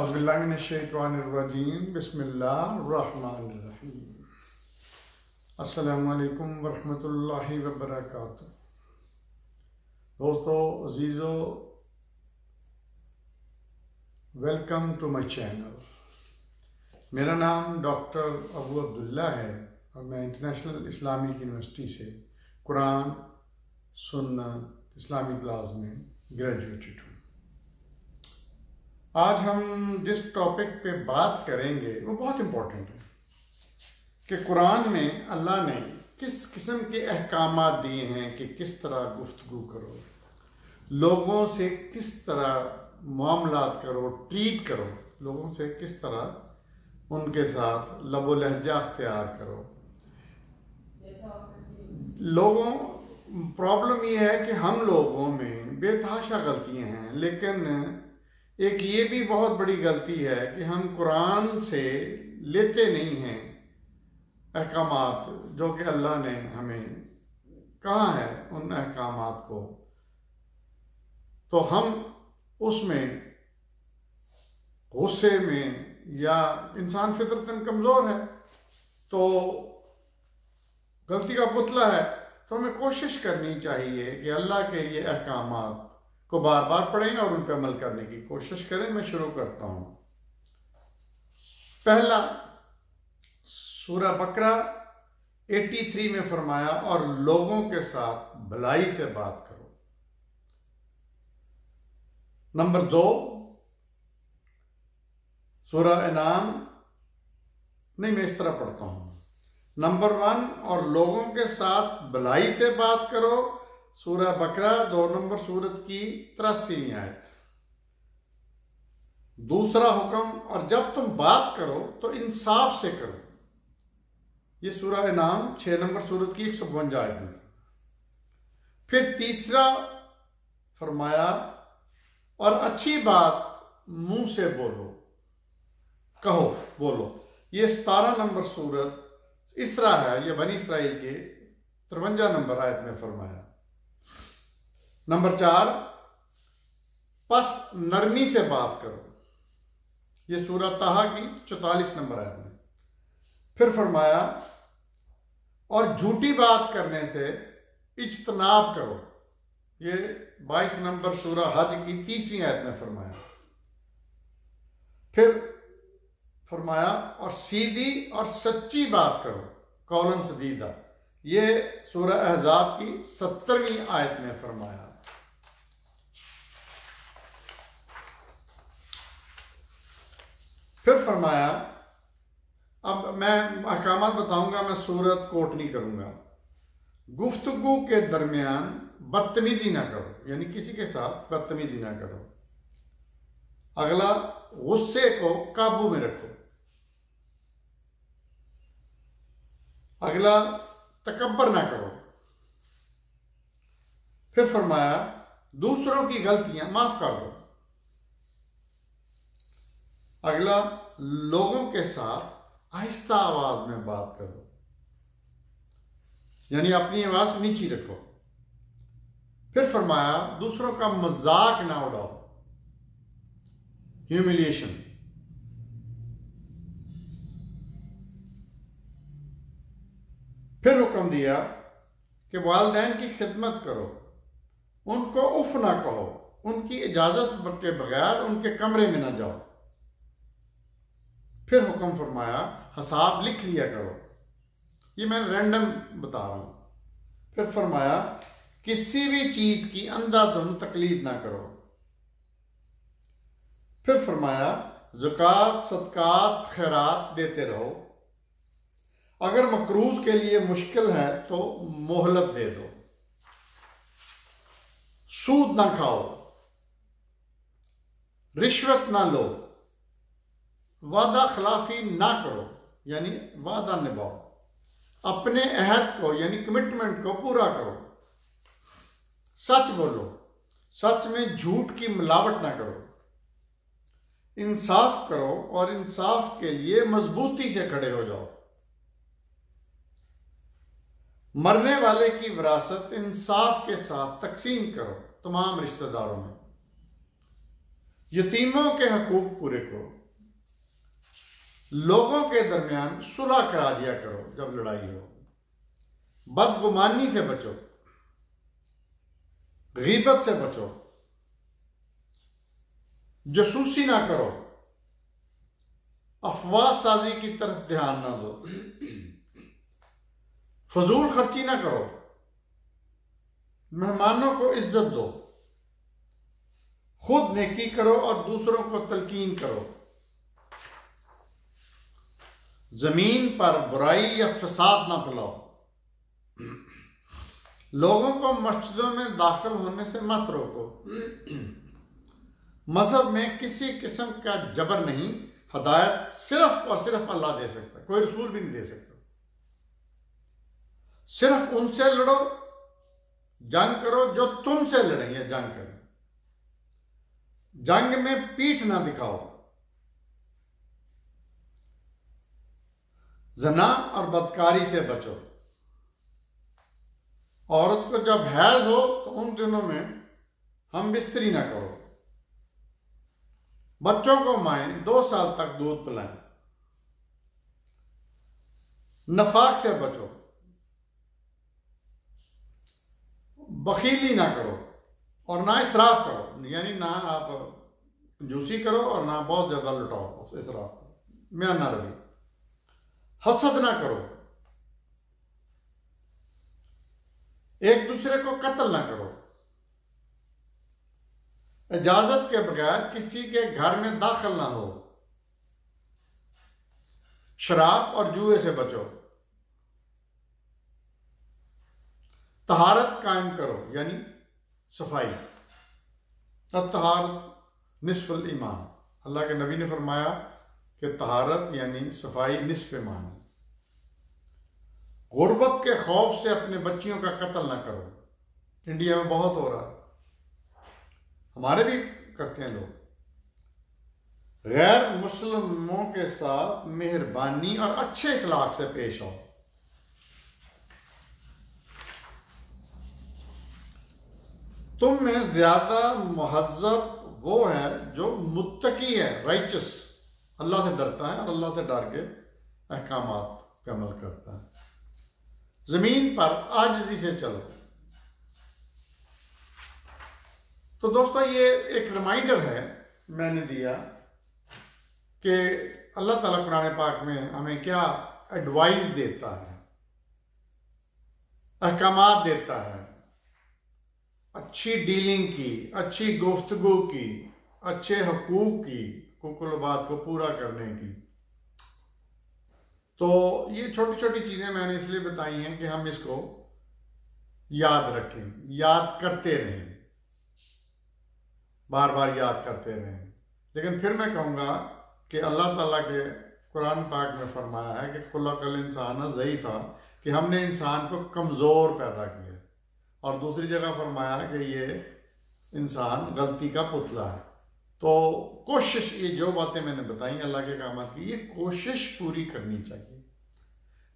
अज़बिल्लाशैतवानरजीम बसमीम असलकम वरहमतुल्लाहि वबरकातुहू दोस्तों अजीज़ो वेलकम टू माय चैनल मेरा नाम डॉक्टर अबू अब्दुल्ला है और मैं इंटरनेशनल इस्लामिक यूनिवर्सिटी से कुरान सुन्ना इस्लामी क्लास में ग्रेजुएटेड हूँ। आज हम जिस टॉपिक पे बात करेंगे, वो बहुत इम्पोर्टेंट है कि कुरान में अल्लाह ने किस किस्म के अहकाम दिए हैं कि किस तरह गुफ्तगु करो, लोगों से किस तरह मामला करो ट्रीट करो, लोगों से किस तरह उनके साथ लबो लहजा अख्तियार करो। लोगों प्रॉब्लम ये है कि हम लोगों में बेतहाशा गलतियाँ हैं, लेकिन एक ये भी बहुत बड़ी गलती है कि हम कुरान से लेते नहीं हैं अहकाम जो कि अल्लाह ने हमें कहा है उन अहकाम को। तो हम उसमें गुस्से में या इंसान फितरतन कमज़ोर है तो गलती का पुतला है। तो हमें कोशिश करनी चाहिए कि अल्लाह के ये अहकाम को बार बार पढ़ें और उन पर अमल करने की कोशिश करें। मैं शुरू करता हूँ। पहला सूरा बकरा 83 में फरमाया, और लोगों के साथ भलाई से बात करो। नंबर दो, सूरा इनाम नहीं, मैं इस तरह पढ़ता हूँ। नंबर वन, और लोगों के साथ भलाई से बात करो। सूरह बकरा, दो नंबर सूरत की तिरासीवीं आयत। दूसरा हुक्म, और जब तुम बात करो तो इंसाफ से करो। ये सूरह इनाम, छह नंबर सूरत की एक सौ बवंजा आयत में फिर तीसरा फरमाया, और अच्छी बात मुँह से बोलो, कहो, बोलो। ये सतारह नंबर सूरत, इसरा है, ये बनी इसराइल के तिरवंजा नंबर आयत में फरमाया। नंबर चार, पस नरमी से बात करो। ये सूरत तहा की चौतालीस नंबर आयत में। फिर फरमाया, और झूठी बात करने से इजतनाब करो। ये बाईस नंबर सूरा हज की तीसवीं आयत में फरमाया। फिर फरमाया, और सीधी और सच्ची बात करो, कौलन सदीदा। ये सूरह अहजाब की सत्तरवीं आयत में फरमाया। फिर फरमाया, अब मैं अहकाम बताऊँगा, मैं सूरत कोट नहीं करूँगा। गुफ्तगु के दरमियान बदतमीजी ना करो, यानी किसी के साथ बदतमीजी ना करो। अगला, गुस्से को काबू में रखो। अगला तकबर ना करो। फिर फरमाया, दूसरों की गलतियाँ माफ़ कर दो। अगला, लोगों के साथ आहिस्ता आवाज़ में बात करो। यानी अपनी आवाज़ नीची रखो। फिर फरमाया, दूसरों का मज़ाक ना उड़ाओ। ह्यूमिलिएशन फिर हुक्म दिया कि वालदेन की खिदमत करो। उनको उफ ना कहो। उनकी इजाज़त के बगैर उनके कमरे में ना जाओ। फिर हुक्म फरमाया, हसाब लिख लिया करो। ये मैं रैंडम बता रहा हूँ। फिर फरमाया, किसी भी चीज़ की अंधाधुन तकलीद ना करो। फिर फरमाया, जुकात, सदकात, खैरात देते रहो। अगर मकरूज के लिए मुश्किल है तो मोहलत दे दो। सूद ना खाओ। रिश्वत ना लो। वादा खिलाफी ना करो, यानी वादा निभाओ। अपने अहद को, यानी कमिटमेंट को पूरा करो। सच बोलो, सच में झूठ की मिलावट ना करो। इंसाफ करो और इंसाफ के लिए मजबूती से खड़े हो जाओ। मरने वाले की विरासत इंसाफ के साथ तकसीम करो, तमाम रिश्तेदारों में। यतीमों के हकूक पूरे करो। लोगों के दरमियान सुलह करा दिया करो जब लड़ाई हो। बदगुमानी से बचो। गीबत से बचो। जसूसी ना करो। अफवाह साजी की तरफ़ ध्यान ना दो। फजूल खर्ची ना करो। मेहमानों को इज़्ज़त दो। खुद नेकी करो और दूसरों को तलकीन करो। ज़मीन पर बुराई या फसाद ना फैलाओ। लोगों को मस्जिदों में दाखिल होने से मत रोको। मज़हब में किसी किस्म का जबर नहीं, हदायत सिर्फ़ और सिर्फ़ अल्लाह दे सकता, कोई रसूल भी नहीं दे सकता। सिर्फ़ उनसे लड़ो, जंग करो, जो तुमसे लड़े, या जंग करें। जंग में पीठ ना दिखाओ। जना और बदकारी से बचो। औरत को जब हैज़ हो तो उन दिनों में हम बिस्तरी ना करो। बच्चों को माए, दो साल तक दूध पिलाएँ। नफाक से बचो। बखीली ना करो और ना इसराफ करो। यानी ना आप जूसी करो और ना बहुत ज़्यादा लुटाओ। इसराफ मैं ना रवि हसद ना करो। एक दूसरे को कत्ल ना करो। इजाज़त के बगैर किसी के घर में दाखिल ना हो। शराब और जुए से बचो। तहारत कायम करो, यानी सफ़ाई। तहारत निसफल ईमान। अल्लाह के नबी ने फरमाया कि तहारत, यानी सफ़ाई, निसफ ईमान गुर्बत के खौफ से अपने बच्चियों का कत्ल ना करो। इंडिया में बहुत हो रहा है। हमारे भी करते हैं लोग। गैर मुसलमों के साथ मेहरबानी और अच्छे इखलाक से पेश आओ। तुम में ज़्यादा महजब वो है जो मुत्तकी है राइचस अल्लाह से डरता है और अल्लाह से डर के अहकाम पे अमल करता है। ज़मीन पर आजजी से चलो। तो दोस्तों, ये एक रिमाइंडर है, मैंने दिया कि अल्लाह ताला कुरान पाक में हमें क्या एडवाइस देता है अहकाम देता है। अच्छी डीलिंग की, अच्छी गुफ्तगु की, अच्छे हकूक की बात को पूरा करने की। तो ये छोटी छोटी चीज़ें मैंने इसलिए बताई हैं कि हम इसको याद रखें, याद करते रहें। बार बार याद करते रहें। लेकिन फिर मैं कहूँगा कि अल्लाह ताला के कुरान पाक में फरमाया है कि खुला कल इंसान ज़यीफ़ा कि हमने इंसान को कमज़ोर पैदा किया। और दूसरी जगह फरमाया कि ये इंसान गलती का पुतला है। तो कोशिश, ये जो बातें मैंने बताई अल्लाह के काम की, ये कोशिश पूरी करनी चाहिए।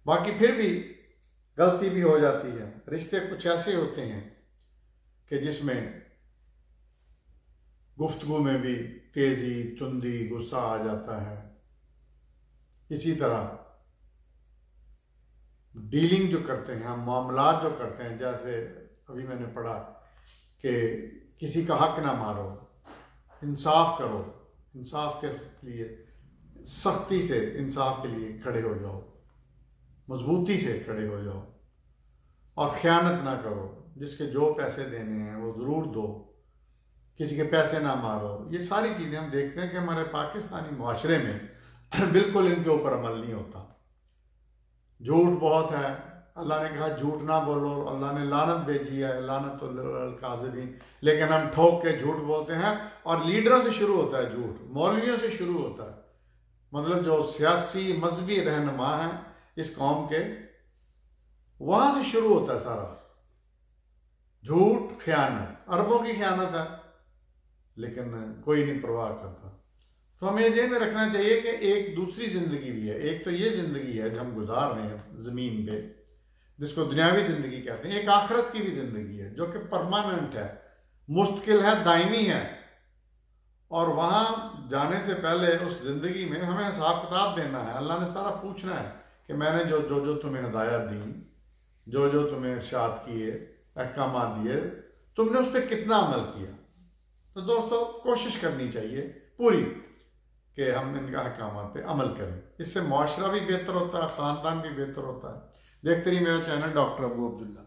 बाकी फिर भी गलती भी हो जाती है। रिश्ते कुछ ऐसे होते हैं कि जिसमें गुफ्तगु में भी तेज़ी, तुंदी, गुस्सा आ जाता है। इसी तरह डीलिंग जो करते हैं हम मामला जो करते हैं, जैसे अभी मैंने पढ़ा कि किसी का हक ना मारो, इंसाफ करो, इंसाफ के लिए सख्ती से इंसाफ के लिए खड़े हो जाओ, मजबूती से खड़े हो जाओ और ख़यानत ना करो, जिसके जो पैसे देने हैं वो ज़रूर दो, किसी के पैसे ना मारो। ये सारी चीज़ें हम देखते हैं कि हमारे पाकिस्तानी माशरे में बिल्कुल इनके ऊपर अमल नहीं होता। झूठ बहुत है अल्लाह ने कहा, झूठ ना बोलो अल्लाह ने लानत भेजी है, लानत काजबीन। लेकिन हम ठोक के झूठ बोलते हैं और लीडरों से शुरू होता है झूठ, मौलवियों से शुरू होता है। मतलब जो सियासी मजहबी रहनमा हैं इस कौम के, वहाँ से शुरू होता है सारा। झूठ ख्यानत, अरबों की ख्यानत है, लेकिन कोई नहीं परवाह करता। तो हमें जेब में रखना चाहिए कि एक दूसरी ज़िंदगी भी है। एक तो ये ज़िंदगी है जो हम गुजार रहे हैं ज़मीन पे। जिसको दुनियावी ज़िंदगी कहते हैं, एक आखरत की भी ज़िंदगी है, जो कि परमानेंट है, मुश्किल है, दायमी है। और वहाँ जाने से पहले उस ज़िंदगी में हमें हिसाब किताब देना है। अल्लाह ने सारा पूछना है कि मैंने जो जो जो तुम्हें हदायत दी, जो जो तुम्हें इर्शाद किए अहकाम दिए, तुमने उस पर कितना अमल किया? तो दोस्तों, कोशिश करनी चाहिए पूरी कि हम इनका अहकाम पे अमल करें। इससे माशरा भी बेहतर होता है, ख़ानदान भी बेहतर होता है। देखते रहिए मेरा चैनल डॉक्टर अबू अब्दुल्ला।